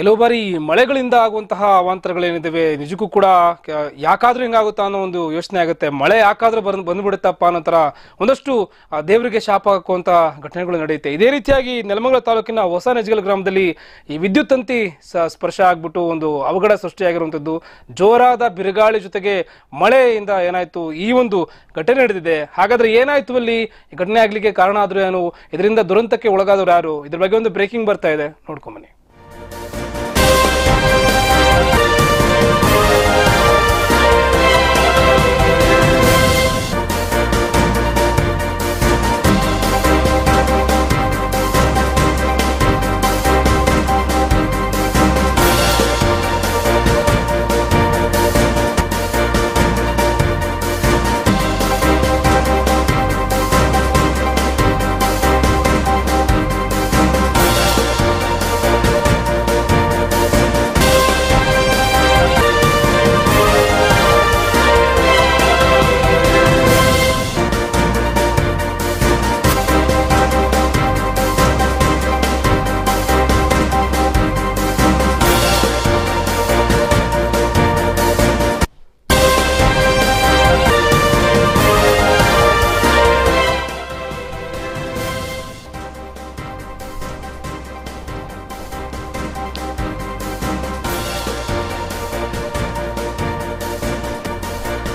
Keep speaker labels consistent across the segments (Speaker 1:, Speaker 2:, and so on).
Speaker 1: ಕೆಲವು ಬಾರಿ ಮಳೆಗಳಿಂದ ಆಗುವಂತಹ ಅವಾಂತರಗಳೇನಿದ್ದಾವೆ ನಿಜಕ್ಕೂ ಕೂಡ ಯಾಕಾದರೂ ಹಿಂಗಾಗುತ್ತಾ ಅನ್ನೋ ಒಂದು ಯೋಚನೆ ಆಗುತ್ತೆ. ಮಳೆ ಯಾಕಾದ್ರೂ ಬಂದು, ಬಂದ್ಬಿಡುತ್ತಪ್ಪ ಅನ್ನೋ ಥರ ಒಂದಷ್ಟು ದೇವರಿಗೆ ಶಾಪ ಹಾಕುವಂಥ ಘಟನೆಗಳು ನಡೆಯುತ್ತೆ. ಇದೇ ರೀತಿಯಾಗಿ ನೆಲಮಂಗಲ ತಾಲೂಕಿನ ಹೊಸ ನಜಗಲ್ ಗ್ರಾಮದಲ್ಲಿ ಈ ವಿದ್ಯುತ್ ತಂತಿ ಸ್ಪರ್ಶ ಆಗ್ಬಿಟ್ಟು ಒಂದು ಅವಘಡ ಸೃಷ್ಟಿಯಾಗಿರುವಂಥದ್ದು. ಜೋರಾದ ಬಿರುಗಾಳಿ ಜೊತೆಗೆ ಮಳೆಯಿಂದ ಏನಾಯ್ತು, ಈ ಒಂದು ಘಟನೆ ನಡೆದಿದೆ. ಹಾಗಾದ್ರೆ ಏನಾಯ್ತು ಅಲ್ಲಿ? ಘಟನೆ ಆಗ್ಲಿಕ್ಕೆ ಕಾರಣ ಆದ್ರೂ ಏನು? ಇದರಿಂದ ದುರಂತಕ್ಕೆ ಒಳಗಾದವರು ಯಾರು? ಇದ್ರ ಬಗ್ಗೆ ಒಂದು ಬ್ರೇಕಿಂಗ್ ಬರ್ತಾ ಇದೆ. ನೋಡ್ಕೊಂಬನ್ನಿ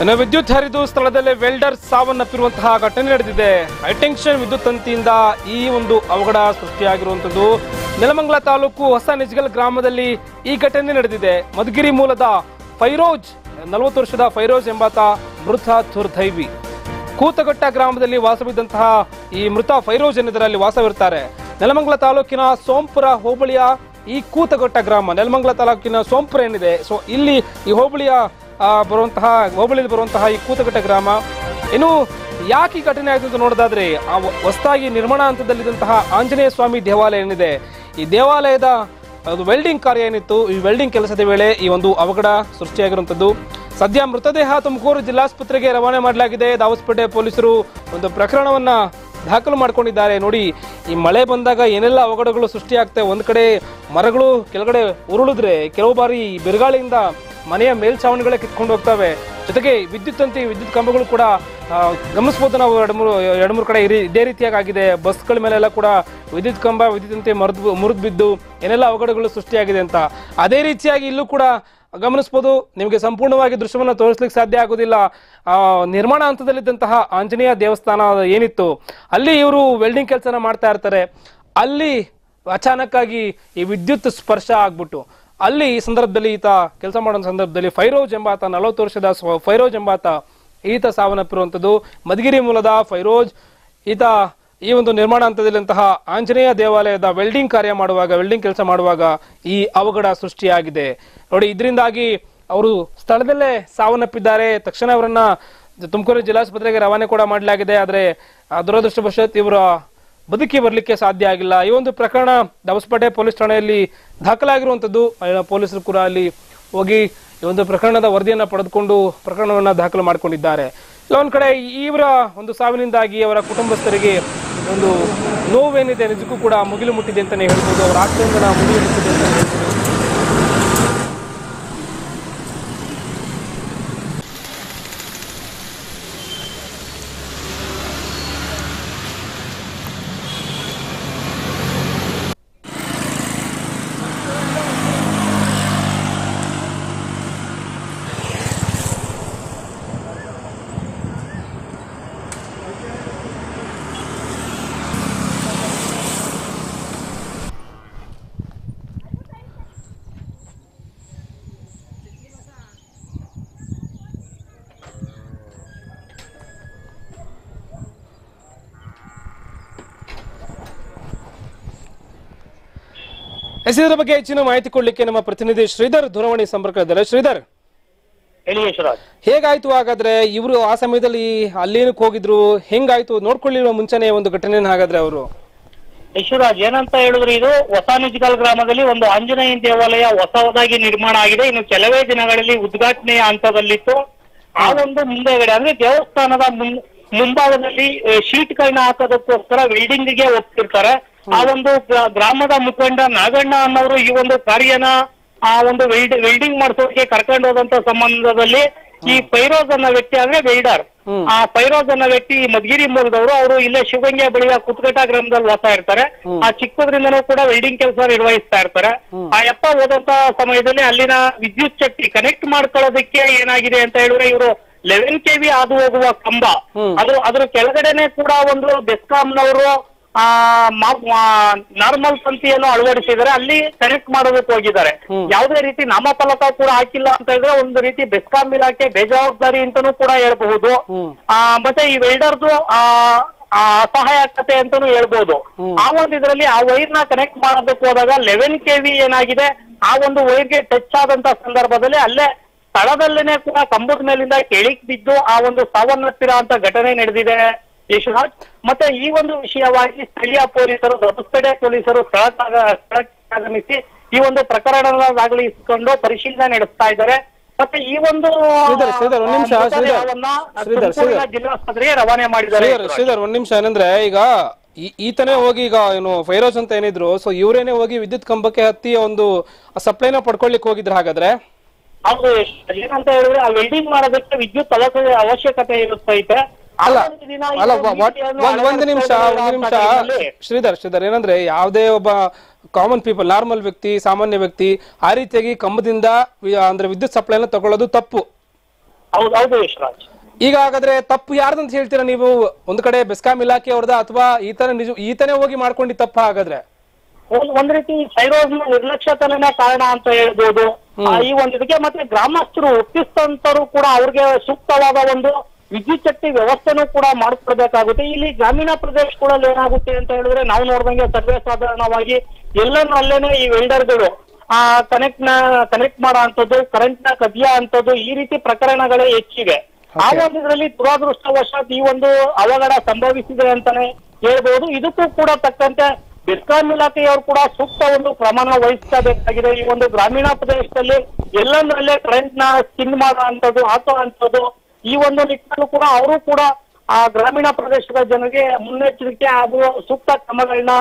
Speaker 1: ಇನ್ನು ವಿದ್ಯುತ್ ಹರಿದು ಸ್ಥಳದಲ್ಲೇ ವೆಲ್ಡರ್ ಸಾವನ್ನಪ್ಪಿರುವಂತಹ ಘಟನೆ ನಡೆದಿದೆ. ಹೈಟೆನ್ಷನ್ ವಿದ್ಯುತ್ ತಂತಿಯಿಂದ ಈ ಒಂದು ಅವಘಡ ಸೃಷ್ಟಿಯಾಗಿರುವಂತದ್ದು ನೆಲಮಂಗಲ ತಾಲೂಕು ಹೊಸ ನಿಜ್ಗಲ್ ಗ್ರಾಮದಲ್ಲಿ ಈ ಘಟನೆ ನಡೆದಿದೆ. ಮಧುಗಿರಿ ಮೂಲದ ಫೈರೋಜ್, ನಲವತ್ತು ವರ್ಷದ ಫೈರೋಜ್ ಎಂಬಾತ ಮೃತ ದುರ್ದೈವಿ. ಕೂತಘಟ್ಟ ಗ್ರಾಮದಲ್ಲಿ ವಾಸವಿದ್ದಂತಹ ಈ ಮೃತ ಫೈರೋಜ್ ಎನ್ನುವುದರಲ್ಲಿ ವಾಸವಿರ್ತಾರೆ ನೆಲಮಂಗಲ ತಾಲೂಕಿನ ಸೋಂಪುರ ಹೋಬಳಿಯ ಈ ಕೂತಘಟ್ಟ ಗ್ರಾಮ, ನೆಲಮಂಗಲ ತಾಲೂಕಿನ ಸೋಂಪುರ ಏನಿದೆ, ಸೊ ಇಲ್ಲಿ ಈ ಹೋಬಳಿಯ ಬರುವಂತಹ, ಹೋಬಳಿಯಲ್ಲಿ ಬರುವಂತಹ ಈ ಕೂತಘಟ್ಟ ಗ್ರಾಮ. ಇನ್ನು ಯಾಕೆ ಈ ಘಟನೆ ಆಯಿತು ಅಂತ ನೋಡೋದಾದ್ರೆ, ಆ ಹೊಸದಾಗಿ ನಿರ್ಮಾಣ ಹಂತದಲ್ಲಿದ್ದಂತಹ ಆಂಜನೇಯ ಸ್ವಾಮಿ ದೇವಾಲಯ ಏನಿದೆ, ಈ ದೇವಾಲಯದ ಅದು ವೆಲ್ಡಿಂಗ್ ಕಾರ್ಯ ಏನಿತ್ತು, ಈ ವೆಲ್ಡಿಂಗ್ ಕೆಲಸದ ವೇಳೆ ಈ ಒಂದು ಅವಘಡ ಸೃಷ್ಟಿಯಾಗಿರುವಂಥದ್ದು. ಸದ್ಯ ಮೃತದೇಹ ತುಮಕೂರು ಜಿಲ್ಲಾಸ್ಪತ್ರೆಗೆ ರವಾನೆ ಮಾಡಲಾಗಿದೆ. ದಾವಸ್ಪೇಟೆ ಪೊಲೀಸರು ಒಂದು ಪ್ರಕರಣವನ್ನ ದಾಖಲು ಮಾಡ್ಕೊಂಡಿದ್ದಾರೆ. ನೋಡಿ, ಈ ಮಳೆ ಬಂದಾಗ ಏನೆಲ್ಲ ಅವಘಡಗಳು ಸೃಷ್ಟಿಯಾಗ್ತವೆ. ಒಂದು ಕಡೆ ಮರಗಳು, ಕೆಳಗಡೆ ಉರುಳಿದ್ರೆ, ಕೆಲವು ಬಾರಿ ಬಿರುಗಾಳಿಯಿಂದ ಮನೆಯ ಮೇಲ್ಛಾವಣಿಗಳೇ ಕಿತ್ಕೊಂಡು ಹೋಗ್ತವೆ. ಜೊತೆಗೆ ವಿದ್ಯುತ್ ತಂತಿ, ವಿದ್ಯುತ್ ಕಂಬಗಳು ಕೂಡ ಗಮನಿಸ್ಬೋದು ನಾವು ಎರಡು ಮೂರು ಎರಡು ಮೂರು ಕಡೆ ಇದೇ ರೀತಿಯಾಗಿ ಆಗಿದೆ ಬಸ್ಗಳ ಮೇಲೆಲ್ಲ ಕೂಡ ವಿದ್ಯುತ್ ಕಂಬ, ವಿದ್ಯುತ್ ತಂತಿ ಮರದ್, ಮುರಿದು ಬಿದ್ದು ಏನೆಲ್ಲ ಅವಘಡಗಳು ಸೃಷ್ಟಿಯಾಗಿದೆ ಅಂತ. ಅದೇ ರೀತಿಯಾಗಿ ಇಲ್ಲೂ ಕೂಡ ಗಮನಿಸ್ಬೋದು. ನಿಮಗೆ ಸಂಪೂರ್ಣವಾಗಿ ದೃಶ್ಯವನ್ನು ತೋರಿಸ್ಲಿಕ್ಕೆ ಸಾಧ್ಯ ಆಗೋದಿಲ್ಲ. ನಿರ್ಮಾಣ ಹಂತದಲ್ಲಿದ್ದಂತಹ ಆಂಜನೇಯ ದೇವಸ್ಥಾನ ಏನಿತ್ತು, ಅಲ್ಲಿ ಇವರು ವೆಲ್ಡಿಂಗ್ ಕೆಲಸನ ಮಾಡ್ತಾ ಇರ್ತಾರೆ. ಅಲ್ಲಿ ಅಚಾನಕ್ಕಾಗಿ ಈ ವಿದ್ಯುತ್ ಸ್ಪರ್ಶ ಆಗ್ಬಿಟ್ಟು ಅಲ್ಲಿ ಈ ಸಂದರ್ಭದಲ್ಲಿ ಈತ ಕೆಲಸ ಮಾಡುವ ಸಂದರ್ಭದಲ್ಲಿ ಫೈರೋಜ್ ಎಂಬಾತ ನಲವತ್ತು ವರ್ಷದ ಫೈರೋಜ್ ಎಂಬಾತ ಈತ ಸಾವನ್ನಪ್ಪಿರುವಂಥದ್ದು. ಮಧುಗಿರಿ ಮೂಲದ ಫೈರೋಜ್, ಈತ ಈ ಒಂದು ನಿರ್ಮಾಣ ಹಂತದಲ್ಲಿಂತಹ ಆಂಜನೇಯ ದೇವಾಲಯದ ವೆಲ್ಡಿಂಗ್ ಕಾರ್ಯ ಮಾಡುವಾಗ, ವೆಲ್ಡಿಂಗ್ ಕೆಲಸ ಮಾಡುವಾಗ ಈ ಅವಘಡ ಸೃಷ್ಟಿಯಾಗಿದೆ. ನೋಡಿ, ಇದರಿಂದಾಗಿ ಅವರು ಸ್ಥಳದಲ್ಲೇ ಸಾವನ್ನಪ್ಪಿದ್ದಾರೆ. ತಕ್ಷಣ ಅವರನ್ನ ತುಮಕೂರು ಜಿಲ್ಲಾಸ್ಪತ್ರೆಗೆ ರವಾನೆ ಕೂಡ ಮಾಡಲಾಗಿದೆ. ಆದರೆ ದುರದೃಷ್ಟವಶಾತ್ ಇವರ ಬದುಕಿ ಬರಲಿಕ್ಕೆ ಸಾಧ್ಯ ಆಗಿಲ್ಲ. ಈ ಒಂದು ಪ್ರಕರಣ ದವಸಪೇಟೆ ಪೊಲೀಸ್ ಠಾಣೆಯಲ್ಲಿ ದಾಖಲಾಗಿರುವಂಥದ್ದು ಪೊಲೀಸರು ಕೂಡ ಅಲ್ಲಿ ಹೋಗಿ ಈ ಒಂದು ಪ್ರಕರಣದ ವರದಿಯನ್ನು ಪಡೆದುಕೊಂಡು ಪ್ರಕರಣವನ್ನ ದಾಖಲು ಮಾಡಿಕೊಂಡಿದ್ದಾರೆ. ಒಂದ್ ಕಡೆ ಇವರ ಒಂದು ಸಾವಿನಿಂದಾಗಿ ಅವರ ಕುಟುಂಬಸ್ಥರಿಗೆ ಒಂದು ನೋವೇನಿದೆ, ನಿಜಕ್ಕೂ ಕೂಡ ಮುಗಿಲು ಮುಟ್ಟಿದೆ ಅಂತಾನೆ ಹೇಳ್ಬೋದು. ಅವರ ಆಕ್ರಂದನ ಮುಗಿಲು ಮುಟ್ಟಿದೆ ಎಸ್ ಇದರ ಬಗ್ಗೆ ಹೆಚ್ಚಿನ ಮಾಹಿತಿ ಕೊಡ್ಲಿಕ್ಕೆ ನಮ್ಮ ಪ್ರತಿನಿಧಿ ಶ್ರೀಧರ್ ದೂರವಾಣಿ ಸಂಪರ್ಕ ಇದ್ದಾರೆ ಶ್ರೀಧರ್ ಹೇಗಾಯ್ತು ಹಾಗಾದ್ರೆ? ಇವರು ಆ ಸಮಯದಲ್ಲಿ ಅಲ್ಲೇನಕ್ಕೆ ಹೋಗಿದ್ರು ಹೆಂಗಾಯ್ತು? ನೋಡ್ಕೊಳ್ಳಿರುವ ಮುಂಚೆನೆ ಒಂದು ಘಟನೆ ಹಾಗಾದ್ರೆ ಅವರು.
Speaker 2: ಯಶರಾಜ್ ಏನಂತ ಹೇಳಿದ್ರೆ ಇದು ಹೊಸ ನಿಜ್ಗಲ್ ಗ್ರಾಮದಲ್ಲಿ ಒಂದು ಆಂಜನೇಯ ದೇವಾಲಯ ಹೊಸದಾಗಿ ನಿರ್ಮಾಣ ಆಗಿದೆ. ಇನ್ನು ಕೆಲವೇ ದಿನಗಳಲ್ಲಿ ಉದ್ಘಾಟನೆಯ ಹಂತದಲ್ಲಿತ್ತು. ಆ ಒಂದು ಮುಂದೆಗಡೆ ಅಂದ್ರೆ ದೇವಸ್ಥಾನದ ಮುಂಭಾಗದಲ್ಲಿ ಶೀಟ್ ಶೀಟ್ಗಳನ್ನ ಹಾಕೋದಕ್ಕೋಸ್ಕರ ವೆಲ್ಡಿಂಗ್ಗೆ ಹೋಗ್ತಿರ್ತಾರೆ. ಆ ಒಂದು ಗ್ರಾಮದ ಮುಖಂಡ ನಾಗಣ್ಣ ಅನ್ನೋರು ಈ ಒಂದು ಕಾರ್ಯನ ಆ ಒಂದು ವೆಲ್ಡ್ ವೆಲ್ಡಿಂಗ್ ಮಾಡಿಸೋಕೆ ಕರ್ಕೊಂಡು ಹೋದಂತ ಸಂಬಂಧದಲ್ಲಿ ಈ ಫೈರೋಜ್ ಅನ್ನೋ ವ್ಯಕ್ತಿ ಅಂದ್ರೆ ವೆಲ್ಡರ್. ಆ ಫೈರೋಜ್ ಅನ್ನೋ ವ್ಯಕ್ತಿ ಈ ಮಧುಗಿರಿ ಮೂಲದವರು ಅವರು ಇಲ್ಲೇ ಶಿವಗಂಗೆ ಬಳಿಯ ಕುತ್ಕಟ ಗ್ರಾಮದಲ್ಲಿ ವಾಸ ಇರ್ತಾರೆ. ಆ ಚಿಕ್ಕದ್ರಿಂದನೂ ಕೂಡ ವೆಲ್ಡಿಂಗ್ ಕೆಲಸ ನಿರ್ವಹಿಸ್ತಾ ಇರ್ತಾರೆ. ಆ ಎಪ್ಪ ಹೋದಂತ ಸಮಯದಲ್ಲಿ ಅಲ್ಲಿನ ವಿದ್ಯುತ್ ಶಕ್ತಿ ಕನೆಕ್ಟ್ ಮಾಡ್ಕೊಳ್ಳೋದಕ್ಕೆ ಏನಾಗಿದೆ ಅಂತ ಹೇಳಿದ್ರೆ ಇವರು ಲೆವೆನ್ ಕೆವಿ ಹಾದು ಹೋಗುವ ಕಂಬ. ಅದು ಅದ್ರ ಕೆಳಗಡೆನೆ ಕೂಡ ಒಂದು ಬೆಸ್ಕಾಂನವರು ನಾರ್ಮಲ್ ತಂತಿಯನ್ನು ಅಳವಡಿಸಿದರೆ ಅಲ್ಲಿ ಕನೆಕ್ಟ್ ಮಾಡೋದಕ್ಕೆ ಹೋಗಿದ್ದಾರೆ. ಯಾವುದೇ ರೀತಿ ನಾಮಫಲಕ ಕೂಡ ಹಾಕಿಲ್ಲ ಅಂತ ಹೇಳಿದ್ರೆ ಒಂದು ರೀತಿ ಬೆಸ್ಕಾಂ ಇಲಾಖೆ ಬೇಜವಾಬ್ದಾರಿ ಅಂತಾನೂ ಕೂಡ ಹೇಳ್ಬಹುದು. ಆ ಮತ್ತೆ ಈ ವೆಲ್ಡರ್ದು ಆ ಅಸಹಾಯ ಅಸಹಾಯಕತೆ ಅಂತಾನೂ ಹೇಳ್ಬೋದು. ಆ ಒಂದು ಇದರಲ್ಲಿ ಆ ವೈರ್ನ ಕನೆಕ್ಟ್ ಮಾಡೋದಕ್ಕೆ ಹೋದಾಗ ಲೆವೆನ್ ಕೆವಿ ಏನಾಗಿದೆ ಆ ಒಂದು ವೈರ್ಗೆ ಟಚ್ ಆದಂತ ಸಂದರ್ಭದಲ್ಲಿ ಅಲ್ಲೇ ಸ್ಥಳದಲ್ಲೇನೆ ಕೂಡ ಕಂಬದ ಮೇಲಿಂದ ಕೆಳಿಕ್ ಬಿದ್ದು ಆ ಒಂದು ಸಾವನ್ನಪ್ಪಿರೋ ಅಂತ ಘಟನೆ ನಡೆದಿದೆ. ಯಶರಾಜ್ ಮತ್ತೆ ಈ ಒಂದು ವಿಷಯವಾಗಿ ಸ್ಥಳೀಯ ಪೊಲೀಸರು ದೊಡ್ಡಪೇಟೆ ಪೊಲೀಸರು ಸ್ಥಳಕ್ಕಾಗ ಸ್ಥಳಕ್ಕೆ ಆಗಮಿಸಿ ಈ ಒಂದು ಪ್ರಕರಣನ ದಾಖಲಿಸಿಕೊಂಡು ಪರಿಶೀಲನೆ ನಡೆಸ್ತಾ ಇದ್ದಾರೆ. ಮತ್ತೆ ಈ ಒಂದು ಜಿಲ್ಲಾಸ್ಪತ್ರೆಗೆ ರವಾನೆ ಮಾಡಿದ್ದಾರೆ.
Speaker 1: ಶ್ರೀಧರ್ ಒಂದ್ ನಿಮಿಷ ಏನಂದ್ರೆ ಈಗ ಈತನೇ ಹೋಗಿ ಈಗ ಏನು ಫೈರೋಸ್ ಅಂತ ಏನಿದ್ರು ಸೊ ಇವರೇನೆ ಹೋಗಿ ವಿದ್ಯುತ್ ಕಂಬಕ್ಕೆ ಹತ್ತಿ ಒಂದು ಸಪ್ಲೈನ ಪಡ್ಕೊಳ್ಳಿಕ್ ಹೋಗಿದ್ರು ಹಾಗಾದ್ರೆ?
Speaker 2: ಹೌದು ಏನಂತ ಹೇಳಿದ್ರೆ ಆ ವೆಲ್ಡಿಂಗ್ ಮಾಡೋದಕ್ಕೆ ವಿದ್ಯುತ್ ಅವಶ್ಯ ಅವಶ್ಯಕತೆ ಇರುತ್ತೈತೆ. ಆ
Speaker 1: ಅಲ್ಲ ಅಲ್ಲ
Speaker 2: ಒಂದು
Speaker 1: ನಿಮಿಷ ಒಂದ್ ನಿಮಿಷ. ಶ್ರೀಧರ್ ಶ್ರೀಧರ್ ಏನಂದ್ರೆ ಯಾವ್ದೇ ಒಬ್ಬ ಕಾಮನ್ ಪೀಪಲ್ ನಾರ್ಮಲ್ ವ್ಯಕ್ತಿ ಸಾಮಾನ್ಯ ವ್ಯಕ್ತಿ ಆ ರೀತಿಯಾಗಿ ಕಂಬದಿಂದ ಅಂದ್ರೆ ವಿದ್ಯುತ್ ಸಪ್ಲೈನ ತಗೊಳ್ಳೋದು ತಪ್ಪು. ಈಗ ಹಾಗಾದ್ರೆ ತಪ್ಪು ಯಾರ್ದಂತ ಹೇಳ್ತೀರಾ ನೀವು? ಒಂದ್ ಕಡೆ ಬೆಸ್ಕಾಂ ಇಲಾಖೆ ಅವ್ರದ ಅಥವಾ ಈತನ ನಿಜ ಈತನೇ ಹೋಗಿ ಮಾಡ್ಕೊಂಡಿ ತಪ್ಪ ಹಾಗಾದ್ರೆ?
Speaker 2: ಒಂದ್ ರೀತಿ ಸೈರೋಸ್ನ ನಿರ್ಲಕ್ಷ್ಯತನೇ ಕಾರಣ ಅಂತ ಹೇಳ್ಬೋದು. ಈ ಒಂದು ಇದಕ್ಕೆ ಮತ್ತೆ ಗ್ರಾಮಸ್ಥರು ಒಪ್ಪಿಸ್ತಂತರು ಕೂಡ ಅವ್ರಿಗೆ ಸೂಕ್ತವಾದ ಒಂದು ವಿದ್ಯುತ್ ಶಕ್ತಿ ವ್ಯವಸ್ಥೆನೂ ಕೂಡ ಮಾಡಿಕೊಡ್ಬೇಕಾಗುತ್ತೆ ಇಲ್ಲಿ ಗ್ರಾಮೀಣ ಪ್ರದೇಶಗಳಲ್ಲಿ ಏನಾಗುತ್ತೆ ಅಂತ ಹೇಳಿದ್ರೆ ನಾವು ನೋಡ್ದಂಗೆ ಸರ್ವೇ ಸಾಧಾರಣವಾಗಿ ಎಲ್ಲರೂ ಅಲ್ಲೇನೆ ಈ ವೆಲ್ಡರ್ಗಳು. ಆ ಕನೆಕ್ಟ್ನ ಕನೆಕ್ಟ್ ಮಾಡೋ ಅಂಥದ್ದು ಕರೆಂಟ್ನ ಕದಿಯ ಅಂಥದ್ದು ಈ ರೀತಿ ಪ್ರಕರಣಗಳೇ ಹೆಚ್ಚಿವೆ. ಆ. ಒಂದು ಇದರಲ್ಲಿ ದುರಾದೃಷ್ಟವಶಾತ್ ಈ ಒಂದು ಅವಘಡ ಸಂಭವಿಸಿದೆ ಅಂತಾನೆ ಹೇಳ್ಬಹುದು ಇದಕ್ಕೂ ಕೂಡ ತಕ್ಕಂತೆ ಬೆಸ್ಕಾಂ ಇಲಾಖೆಯವರು ಕೂಡ ಸೂಕ್ತ ಒಂದು ಪ್ರಮಾಣ ವಹಿಸಬೇಕಾಗಿದೆ ಈ ಒಂದು ಗ್ರಾಮೀಣ ಪ್ರದೇಶದಲ್ಲಿ ಎಲ್ಲಂದ್ರಲ್ಲೇ ಕರೆಂಟ್ನ ಸ್ಕಿನ್ ಮಾಡೋ ಅಂಥದ್ದು ಹಾಕೋ ಅಂತದ್ದು ಈ ಒಂದು ನಿಟ್ಟಿನಲ್ಲೂ ಕೂಡ ಅವರು ಕೂಡ ಆ ಗ್ರಾಮೀಣ ಪ್ರದೇಶದ ಜನರಿಗೆ ಮುನ್ನೆಚ್ಚರಿಕೆ ಹಾಗೂ ಸೂಕ್ತ ಕ್ರಮಗಳನ್ನ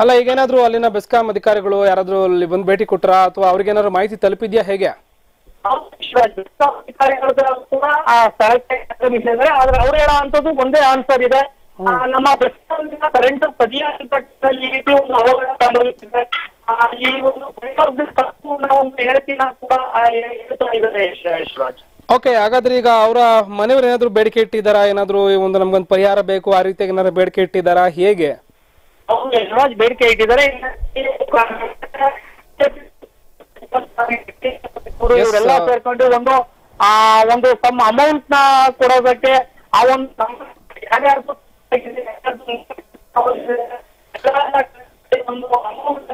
Speaker 1: ಅಲ್ಲ ಈಗ ಏನಾದ್ರು ಅಲ್ಲಿನ ಬೆಸ್ಕಾಂ ಅಧಿಕಾರಿಗಳು ಯಾರಾದ್ರೂ ಅಲ್ಲಿ ಬಂದು ಭೇಟಿ ಕೊಟ್ರ? ಅಥವಾ ಅವ್ರಿಗೇನಾದ್ರು ಮಾಹಿತಿ ತಲುಪಿದ್ಯಾ ಹೇಗೆ?
Speaker 2: ಅಧಿಕಾರಿಗಳು ಕೂಡ ಆ ಸ್ಥಳಕ್ಕೆ ಆಗಮಿಸಿದ್ರೆ ಆದ್ರೆ ಅವ್ರು ಹೇಳೋ ಅಂತದ್ದು ಒಂದೇ ಆನ್ಸರ್ ಇದೆ. ನಮ್ಮ ಬೆಸ್ಕಾಂನಿಂದ ಕರೆಂಟ್ ಸರಿಯಾಗಿ ಒಂದು ಅವಘಡ ಸಂಭವಿಸಿದೆ ಆ, ಈ ಒಂದು ಪ್ರಯೋಗದ ತಪ್ಪು ಅನ್ನೋ ಒಂದು ಹೇಳಿಕೆನ ಕೂಡ ಹೇಳ್ತಾ ಇದ್ದಾರೆ ಯಶ್-
Speaker 1: ಓಕೆ ಹಾಗಾದ್ರೆ ಈಗ ಅವರ ಮನೆಯವರು ಏನಾದ್ರು ಬೇಡಿಕೆ ಇಟ್ಟಿದಾರ ಏನಾದ್ರು ಒಂದು ನಮ್ಗೊಂದು ಪರಿಹಾರ ಬೇಕು ಆ ರೀತಿಯಾಗಿ ಏನಾದ್ರು ಬೇಡಿಕೆ ಇಟ್ಟಿದಾರಾ ಹೇಗೆ?
Speaker 2: ಅವರು ಯಶರಾಜ್ ಬೇಡಿಕೆ ಇಟ್ಟಿದ್ದಾರೆ. ಇವರೆಲ್ಲ ಸೇರ್ಕೊಂಡು ಒಂದು ಆ ಒಂದು ತಮ್ಮ ಅಮೌಂಟ್ನ ಕೊಡೋದಕ್ಕೆ ಆ ಒಂದು ಯಾರ್ಯಾರ್ದು ಆಗಿದೆ, ಯಾರ್ಯಾರ್ದು ಒಂದು amount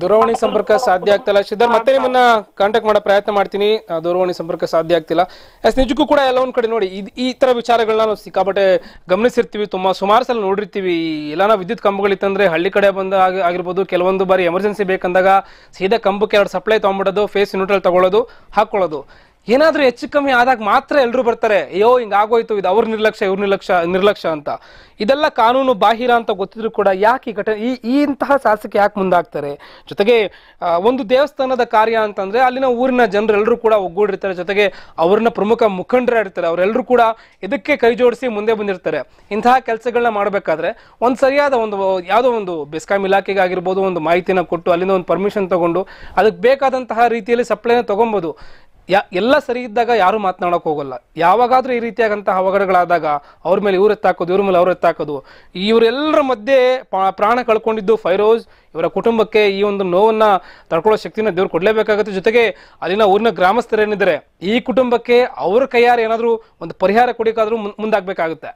Speaker 1: ದೂರವಾಣಿ ಸಂಪರ್ಕ ಸಾಧ್ಯ ಆಗ್ತಿಲ್ಲ. ಶ್ರೀಧರ್, ಮತ್ತೆ ನಿಮ್ಮನ್ನ ಕಾಂಟ್ಯಾಕ್ಟ್ ಮಾಡೋ ಪ್ರಯತ್ನ ಮಾಡ್ತೀನಿ. ದೂರವಾಣಿ ಸಂಪರ್ಕ ಸಾಧ್ಯ ಆಗ್ತಿಲ್ಲ. ಎಸ್, ನಿಜಕ್ಕೂ ಕೂಡ ಎಲ್ಲ ಒಂದ್ ಕಡೆ ನೋಡಿ ಈ ತರ ವಿಚಾರಗಳನ್ನ ನಾವು ಸಿಕ್ಕಾಪಟ್ಟೆ ಗಮನಿಸಿರ್ತೀವಿ, ತುಂಬಾ ಸುಮಾರು ಸಲ ನೋಡಿರ್ತೀವಿ. ಎಲ್ಲಾನ ವಿದ್ಯುತ್ ಕಂಬಗಳಿತ್ತಂದ್ರೆ ಹಳ್ಳಿ ಕಡೆ ಬಂದ ಆಗಿ- ಆಗಿರ್ಬೋದು, ಕೆಲವೊಂದು ಬಾರಿ ಎಮರ್ಜೆನ್ಸಿ ಬೇಕಂದಾಗ ಸೀದಾ ಕಂಬಕ್ಕೆ ಎರಡು ಸಪ್ಲೈ ತಗೊಂಡ್ಬಿಡೋದು ಫೇಸ್ ನ್ಯೂಟ್ರಲ್ ತಗೊಳ್ಳೋದು, ಹಾಕೊಳ್ಳೋದು. ಏನಾದ್ರೂ ಹೆಚ್ಚು ಕಮ್ಮಿ ಆದಾಗ ಮಾತ್ರ ಎಲ್ಲರೂ ಬರ್ತಾರೆ, ಅಯ್ಯೋ ಹಿಂಗಾಗೋಯ್ತು ಇದು ಅವ್ರ ನಿರ್ಲಕ್ಷ್ಯ, ಇವ್ರ ನಿರ್ಲಕ್ಷ್ಯ ನಿರ್ಲಕ್ಷ್ಯ ಅಂತ. ಇದೆಲ್ಲ ಕಾನೂನು ಬಾಹಿರ ಅಂತ ಗೊತ್ತಿದ್ರು ಕೂಡ ಯಾಕೆ ಈ ಘಟನೆ, ಈ ಈ ಇಂತಹ ಶಾಸಕ ಯಾಕೆ ಮುಂದಾಗ್ತಾರೆ? ಜೊತೆಗೆ ಒಂದು ದೇವಸ್ಥಾನದ ಕಾರ್ಯ ಅಂತಂದ್ರೆ ಅಲ್ಲಿನ ಊರಿನ ಜನರೆಲ್ಲರೂ ಕೂಡ ಒಗ್ಗೂಡಿರ್ತಾರೆ. ಜೊತೆಗೆ ಅವ್ರನ್ನ ಪ್ರಮುಖ ಮುಖಂಡರು ಇರ್ತಾರೆ. ಅವರೆಲ್ಲರೂ ಕೂಡ ಇದಕ್ಕೆ ಕೈ ಜೋಡಿಸಿ ಮುಂದೆ ಬಂದಿರ್ತಾರೆ. ಇಂತಹ ಕೆಲಸಗಳನ್ನ ಮಾಡಬೇಕಾದ್ರೆ ಒಂದು ಸರಿಯಾದ ಒಂದು, ಯಾವುದೋ ಒಂದು ಬೆಸ್ಕಾಂ ಇಲಾಖೆಗೆ ಆಗಿರ್ಬೋದು ಒಂದು ಮಾಹಿತಿನ ಕೊಟ್ಟು ಅಲ್ಲಿಂದ ಒಂದು ಪರ್ಮಿಷನ್ ತಗೊಂಡು ಅದಕ್ಕೆ ಬೇಕಾದಂತಹ ರೀತಿಯಲ್ಲಿ ಸಪ್ಲೈನ ತಗೊಬೋದು. ಯಾ ಎಲ್ಲ ಸರಿ ಇದ್ದಾಗ ಯಾರು ಮಾತನಾಡೋಕೆ ಹೋಗಲ್ಲ. ಯಾವಾಗಾದ್ರೂ ಈ ರೀತಿಯಾದಂತಹ ಅವಘಡಗಳಾದಾಗ ಅವ್ರ ಮೇಲೆ ಇವ್ರು ಎತ್ತಾಕೋದು, ಇವ್ರ ಮೇಲೆ ಅವ್ರು ಎತ್ತಾಕೋದು. ಇವರೆಲ್ಲರ ಮಧ್ಯೆ ಪ್ರಾಣ ಕಳ್ಕೊಂಡಿದ್ದು ಫೈರೋಜ್ ಇವರ ಕುಟುಂಬಕ್ಕೆ ಈ ಒಂದು ನೋವನ್ನ ತಡ್ಕೊಳ್ಳೋ ಶಕ್ತಿನ ದೇವ್ರು ಕೊಡ್ಲೇಬೇಕಾಗುತ್ತೆ. ಜೊತೆಗೆ ಅಲ್ಲಿನ ಊರಿನ ಗ್ರಾಮಸ್ಥರೇನಿದ್ದಾರೆ, ಈ ಕುಟುಂಬಕ್ಕೆ ಅವ್ರ ಕೈಯಾರ ಏನಾದರೂ ಒಂದು ಪರಿಹಾರ ಕೊಡೋಕ್ಕಾದ್ರೂ ಮುಂದಾಗ್ಬೇಕಾಗುತ್ತೆ.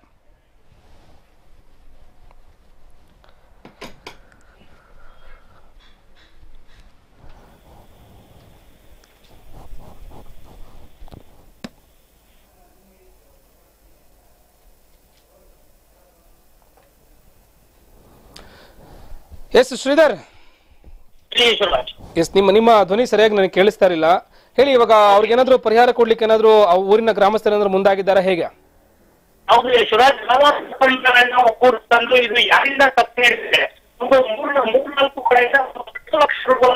Speaker 1: ಎಸ್ ಶ್ರೀಧರ್. ಎಸ್ ನಿಮ್ಮ ನಿಮ್ಮ ಧ್ವನಿ ಸರಿಯಾಗಿ ನನಗೆ ಕೇಳಿಸ್ತಾ ಇರಲಿಲ್ಲ ಹೇಳಿ ಇವಾಗ ಅವ್ರಿಗೆ ಏನಾದ್ರು ಪರಿಹಾರ ಕೊಡ್ಲಿಕ್ಕೆ ಏನಾದ್ರು ಆ ಊರಿನ ಗ್ರಾಮಸ್ಥರು ಮುಂದಾಗಿದ್ದಾರೆ ಮುಂದಾಗಿದ್ದಾರಾ ಹೇಗೆ?
Speaker 2: ಹೌದು ಯಶವರಾಜ್ ಇದು ಯಾರಿಂದ ತಪ್ಪು ಮೂರ್ ಮೂರ್ನಾಲ್ಕು ಕಡೆಯಿಂದ ಲಕ್ಷ ರೂಪಾಯಿ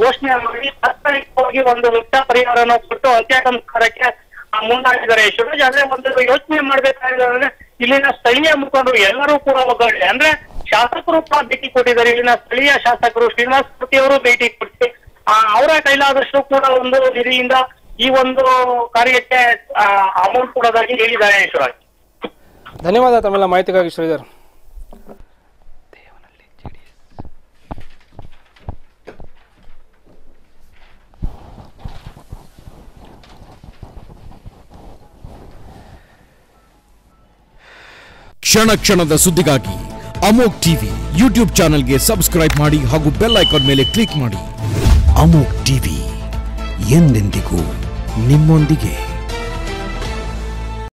Speaker 2: ಘೋಷಣೆ ಮಾಡಿ ತಾತ್ಕಾಲಿಕವಾಗಿ ಒಂದು ವೃತ್ತ ಪರಿಹಾರನ ಕೊಟ್ಟು ಅಂತ್ಯ ಸಂಸ್ಕಾರಕ್ಕೆ ಆ, ಮುಂದಾಗಿದ್ದಾರೆ. ಯಶವರಾಜ್ ಅಂದ್ರೆ ಒಂದು ಯೋಚನೆ ಮಾಡ್ಬೇಕಾದ್ರೆ ಇಲ್ಲಿನ ಸ್ಥಳೀಯ ಮುಖಂಡರು ಎಲ್ಲರೂ ಕೂಡ ಒಗ್ಗಡೆ ಅಂದ್ರೆ ಶಾಸಕರು ಕೂಡ ಭೇಟಿ ಕೊಟ್ಟಿದ್ದಾರೆ. ಇಲ್ಲಿನ ಸ್ಥಳೀಯ ಶಾಸಕರು ಶ್ರೀನಿವಾಸ ಮೂರ್ತಿ ಅವರು ಭೇಟಿ ಕೊಟ್ಟು ಆ, ಅವರ ಕೈಲಾದಷ್ಟು ಕೂಡ ಒಂದು ನಿಧಿಯಿಂದ ಈ ಒಂದು ಕಾರ್ಯಕ್ಕೆ ಅಮೌಂಟ್ ಕೊಡೋದಾಗಿ ಹೇಳಿದ್ದಾರೆ ಈಶ್ವರಾಜ್
Speaker 1: ಧನ್ಯವಾದ ತಮ್ಮೆಲ್ಲ ಮಾಹಿತಿಗಾಗಿ ಶ್ರೀಧರ್.
Speaker 3: ಕ್ಷಣ ಕ್ಷಣದ ಸುದ್ದಿಗಾಗಿ ಅಮೋಕ್ ಟಿವಿ ಯೂಟ್ಯೂಬ್ ಚಾನೆಲ್ಗೆ ಸಬ್ಸ್ಕ್ರೈಬ್ ಮಾಡಿ ಹಾಗೂ ಬೆಲ್ ಐಕಾನ್ ಮೇಲೆ ಕ್ಲಿಕ್ ಮಾಡಿ. ಅಮೋಕ್ ಟಿವಿ ಎಂದೆಂದಿಗೂ ನಿಮ್ಮೊಂದಿಗೆ.